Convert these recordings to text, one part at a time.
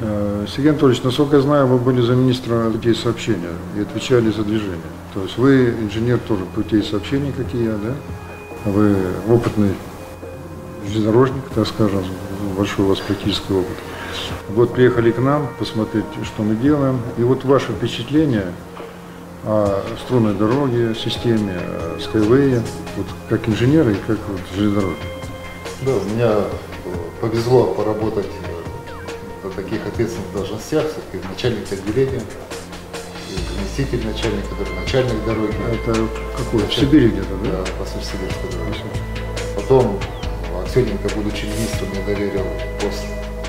Сергей Анатольевич, насколько я знаю, вы были замминистра путей сообщения и отвечали за движение. То есть вы инженер тоже путей сообщений, как и я, да? Вы опытный железнодорожник, так скажем, большой у вас практический опыт. Вот приехали к нам посмотреть, что мы делаем. И вот ваше впечатление о струнной дороге, системе, о Skyway, вот как инженера и как вот железнодорожник. Да, у меня э, повезло поработать э, таких ответственных должностях, все-таки начальник отделения, заместитель начальника, начальник дороги. Это какой? В Сибири где-то, да? Да, Восточно-Сибирской дороги. Потом Аксененко, будучи министром, мне доверил пост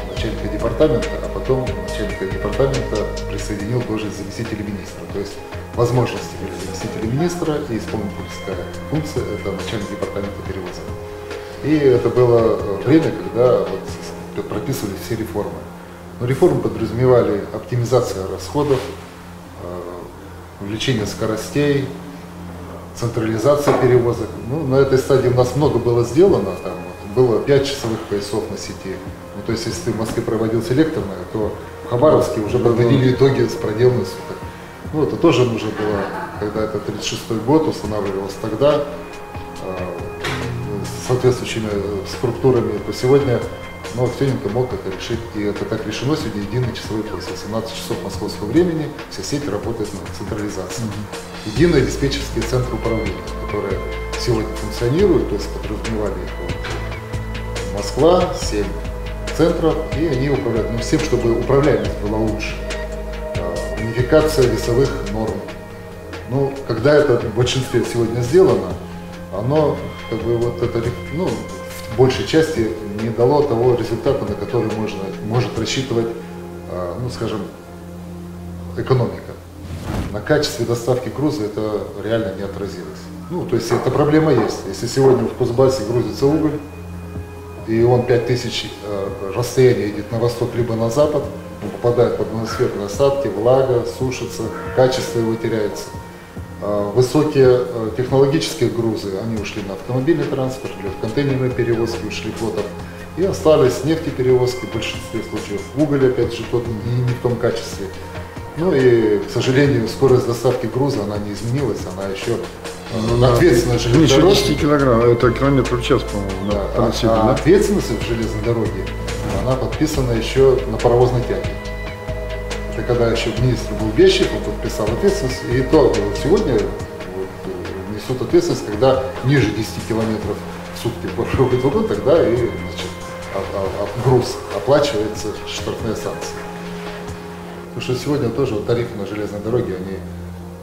начальника департамента, а потом начальника департамента присоединил тоже заместителя министра. То есть возможности были заместителя министра и исполнительская функция – это начальник департамента перевозок. И это было время, когда вот прописывали все реформы. Но реформы подразумевали оптимизацию расходов, э, увеличение скоростей, централизация перевозок. Ну, на этой стадии у нас много было сделано, там было 5 часовых поясов на сети. Ну, то есть, если ты в Москве проводил селекторное, то в Хабаровске уже подводили итоги с проделанных суток. Ну, это тоже нужно было, когда это 36-й год устанавливалось тогда, э, соответствующими структурами, то сегодня но Актененко мог это решить, и это так решено сегодня единый часовой пояс. 18 часов московского времени вся сеть работает на централизации. Mm-hmm. Единый диспетчерский центр управления, которые сегодня функционируют, то есть подразумевали их вот, Москва, 7 центров, и они управляют, ну, всем, чтобы управляемость была лучше. А, унификация весовых норм. Ну, когда это в большинстве сегодня сделано, оно как бы вот это, ну, большей части не дало того результата, на который можно, может рассчитывать, а, ну, скажем, экономика. На качестве доставки груза это реально не отразилось. Ну, то есть эта проблема есть. Если сегодня в Кузбассе грузится уголь, и он 5000 э, расстояние идет на восток либо на запад, он попадает под атмосферные осадки, влага, сушится, качество его теряется. А высокие э, технологические грузы, они ушли на автомобильный транспорт, в контейнерные перевозки ушли флотом. И остались нефтеперевозки, в большинстве случаев уголь, опять же, тот и не в том качестве. Ну и, к сожалению, скорость доставки груза, она не изменилась, она еще ну, ответственная железной дороге. 10 килограмм, это километр в час, по-моему, да, а, а ответственность в железной дороге, она подписана еще на паровозной тяге. Когда еще министр был Бещик, он подписал ответственность, и то сегодня вот, несут ответственность, когда ниже 10 километров в сутки проходит вагон, тогда и значит, груз оплачивается штрафные санкции. Потому что сегодня тоже вот, тарифы на железной дороге, они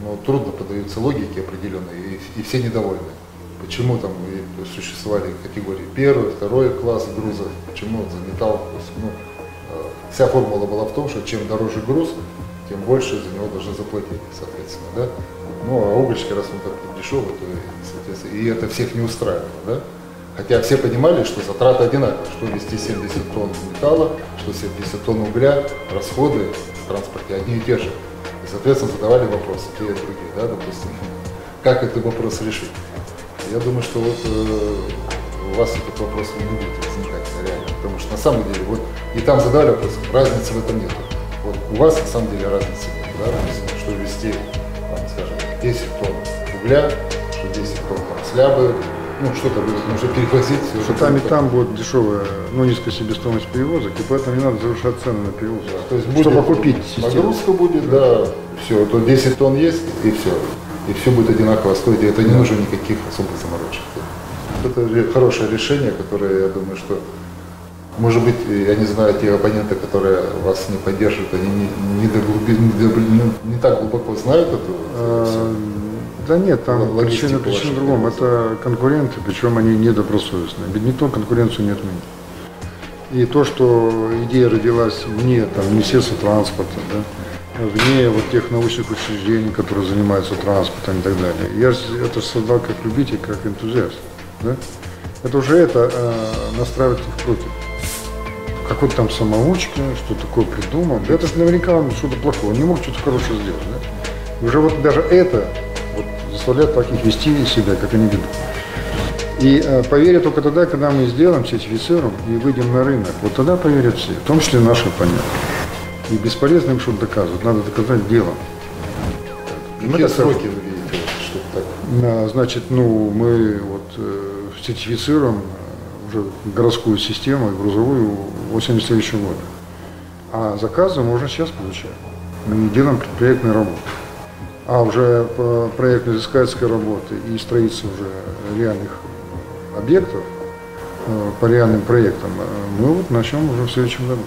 ну, трудно поддаются логике определенной, и, и все недовольны. Почему там существовали категории первый, второй класс грузов, почему за есть, ну, э, вся формула была в том, что чем дороже груз, тем больше за него должны заплатить, соответственно, да. Ну, а угольщики, раз он так дешевый, то, соответственно, и это всех не устраивало, да. Хотя все понимали, что затраты одинаковые, что вести 70 тонн металла, что 70 тонн угля, расходы в транспорте одни и те же. И, соответственно, задавали вопросы, те и другие, да, допустим, как этот вопрос решить. Я думаю, что вот э, у вас этот вопрос не будет возникать реально, потому что на самом деле, вот и там задали вопрос, разницы в этом нет. Вот у вас на самом деле разницы нет, да, допустим, что вести, там, скажем, 10 тонн угля, что 10 тонн там, слябы, ну, что-то нужно перевозить. Что там и там будет дешевая, ну, низкая себестоимость перевозок, и поэтому не надо завышать цены на перевозку. Да, то есть будет, чтобы купить систему. Нагрузка будет, да, все, то 10 тонн есть, и все. И все будет одинаково стоить, и это не нужно никаких особых заморочек. Это хорошее решение, которое, я думаю, что может быть, я не знаю, те оппоненты, которые вас не поддерживают, они не, не, до глуби, не, до, не, не так глубоко знают эту а, да нет, там причина, причина в другом. Это конкуренты, причем они недобросовестные. Бедминтон конкуренцию не отменит. И то, что идея родилась вне там, Министерства транспорта, да, вне вот тех научных учреждений, которые занимаются транспортом и так далее. Я это создал как любитель, как энтузиаст. Да? Это уже это э, настраивает их против. Какой-то там самоучка, что такое придумал. Да это же наверняка он что-то плохое, он не мог что-то хорошее сделать. Да? Уже вот даже это заставляют так их вести себя, как они ведут. И э, поверят только тогда, когда мы сделаем сертифицируем и выйдем на рынок. Вот тогда поверят все, в том числе наши оппоненты. И бесполезно им что-то доказывать, надо доказать делом. Мы сроки вы видите, чтобы так? Значит, ну, мы вот э, сертифицируем уже городскую систему и грузовую осенью следующего года. А заказы уже сейчас получаем. Мы делаем предпроектные работы. А уже по проектно-изыскательской работы и строительству уже реальных объектов э, по реальным проектам э, мы вот начнем уже в следующем году.